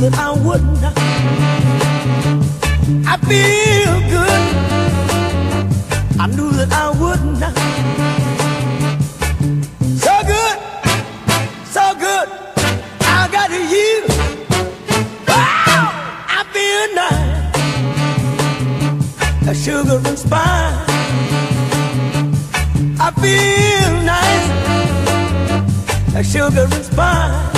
that I wouldn't. I feel good. I knew that I wouldn't. So good, so good. I got you. Wow, I feel nice. A sugar and spice. I feel nice. A sugar and spice.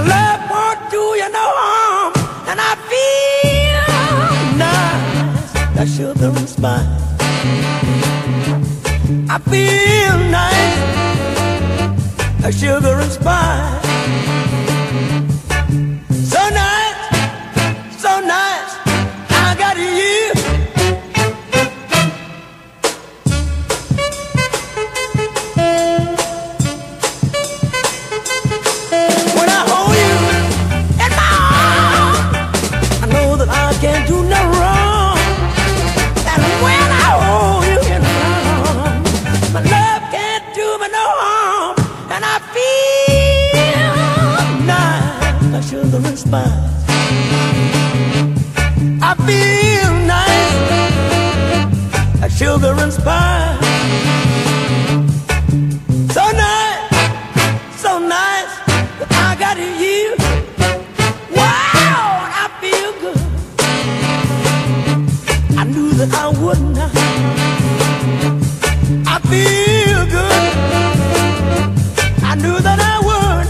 My love won't do you no harm. Um, and I feel nice, that sugar and spice. I feel nice, sugar and spice. Can't do no wrong. And when I hold you in my arms, my love can't do me no harm. And I feel nice, like sugar and spice. I feel that I wouldn't. I feel good. I knew that I would.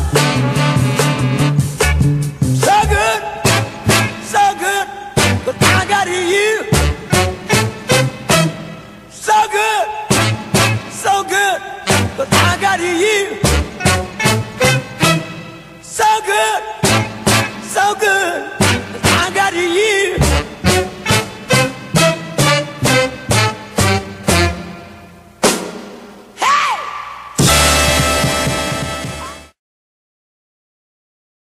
So good, so good, but I got you. So good, so good, but I got you. So good so good.